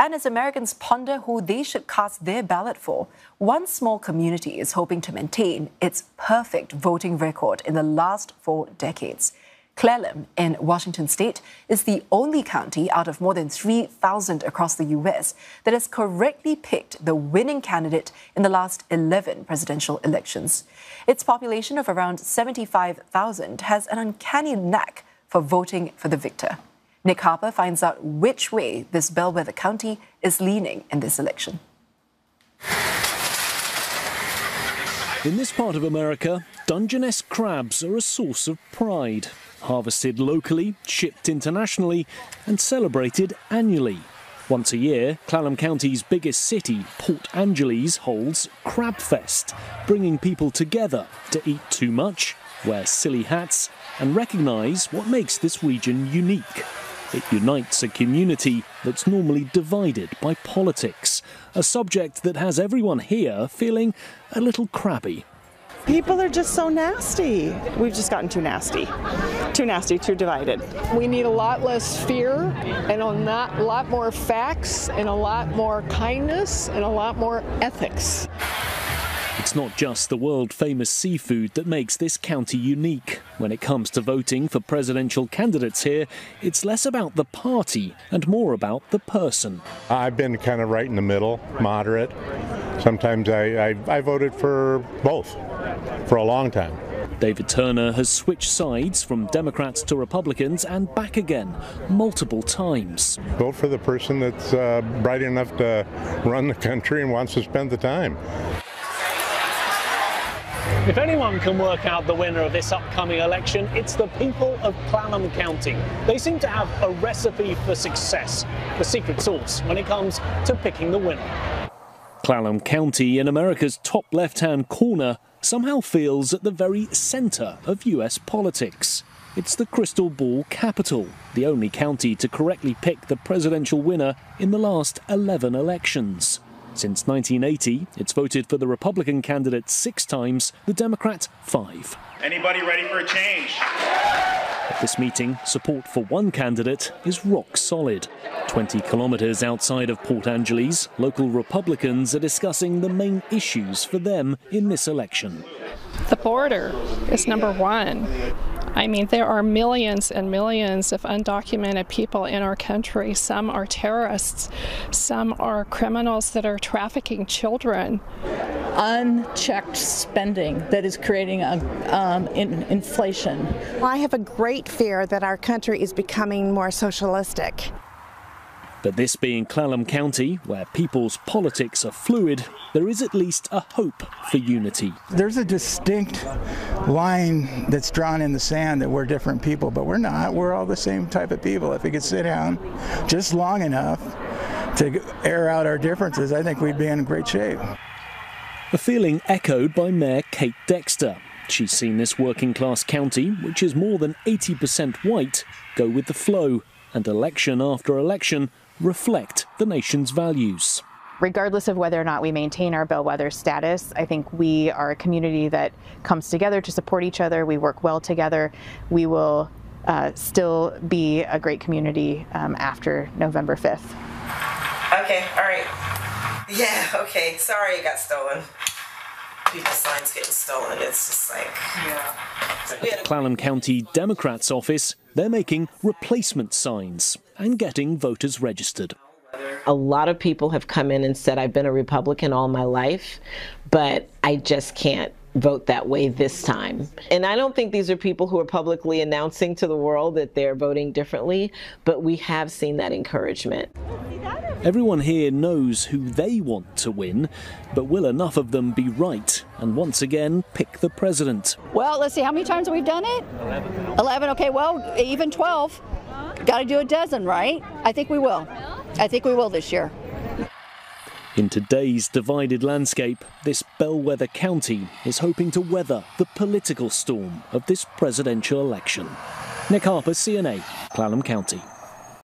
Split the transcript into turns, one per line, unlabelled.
And as Americans ponder who they should cast their ballot for, one small community is hoping to maintain its perfect voting record in the last four decades. Clallam in Washington state is the only county out of more than 3,000 across the U.S. that has correctly picked the winning candidate in the last 11 presidential elections. Its population of around 75,000 has an uncanny knack for voting for the victor. Nick Harper finds out which way this bellwether county is leaning in this election.
In this part of America, Dungeness crabs are a source of pride harvested locally, shipped internationally, and celebrated annually. Once a year, Clallam County's biggest city, Port Angeles, holds Crabfest, bringing people together to eat too much, wear silly hats, and recognise what makes this region unique. It unites a community that's normally divided by politics, a subject that has everyone here feeling a little crabby
People are just so nasty. We've just gotten too nasty. Too nasty, too divided.
We need a lot less fear and a lot, lot more facts and a lot more kindness and a lot more ethics.
It's not just the world famous seafood that makes this county unique. When it comes to voting for presidential candidates here, it's less about the party and more about the person.
I've been kind of right in the middle, moderate. Sometimes I, I, I voted for both for a long time.
David Turner has switched sides from Democrats to Republicans and back again multiple times.
Vote for the person that's uh, bright enough to run the country and wants to spend the time.
If anyone can work out the winner of this upcoming election, it's the people of Clallam County. They seem to have a recipe for success, the secret sauce when it comes to picking the winner. Clallam County, in America's top left hand corner, somehow feels at the very centre of US politics. It's the crystal ball capital, the only county to correctly pick the presidential winner in the last 11 elections. Since 1980, it's voted for the Republican candidate six times, the Democrat five.
Anybody ready for a change?
At this meeting, support for one candidate is rock solid. 20 kilometres outside of Port Angeles, local Republicans are discussing the main issues for them in this election.
The border is number one. I mean, there are millions and millions of undocumented people in our country. Some are terrorists, some are criminals that are trafficking children.
Unchecked spending that is creating a, um, in, inflation.
I have a great fear that our country is becoming more socialistic.
But this being Clallam County, where people's politics are fluid, there is at least a hope for unity.
There's a distinct line that's drawn in the sand that we're different people, but we're not. We're all the same type of people. If we could sit down just long enough to air out our differences, I think we'd be in great shape.
A feeling echoed by Mayor Kate Dexter. She's seen this working class county, which is more than 80% white, go with the flow, and election after election reflect the nation's values.
Regardless of whether or not we maintain our bellwether status, I think we are a community that comes together to support each other. We work well together. We will uh, still be a great community um, after November 5th.
Okay, all right. Yeah, okay. Sorry it got stolen. People's signs getting stolen. It's just like, yeah.
At the Clallam County Democrats office, they're making replacement signs and getting voters registered.
A lot of people have come in and said, I've been a Republican all my life, but I just can't vote that way this time. And I don't think these are people who are publicly announcing to the world that they're voting differently, but we have seen that encouragement.
Everyone here knows who they want to win, but will enough of them be right and once again pick the president?
Well, let's see, how many times we've done it? 11. 11, okay, well, even 12. Got to do a dozen, right? I think we will. I think we will this year.
In today's divided landscape, this bellwether county is hoping to weather the political storm of this presidential election. Nick Harper, CNA, Clallam County.